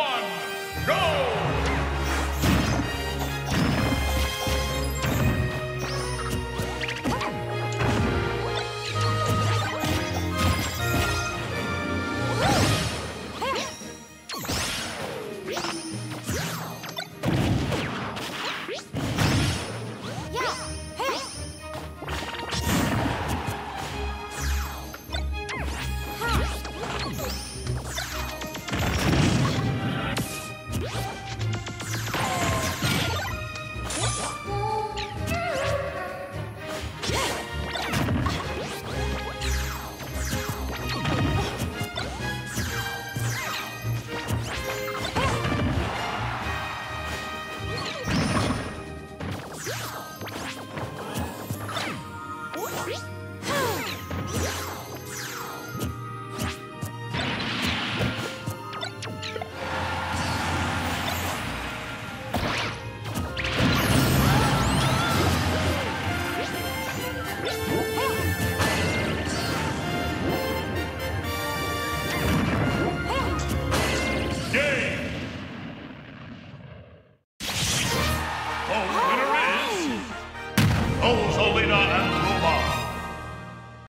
one, go! Rosalina and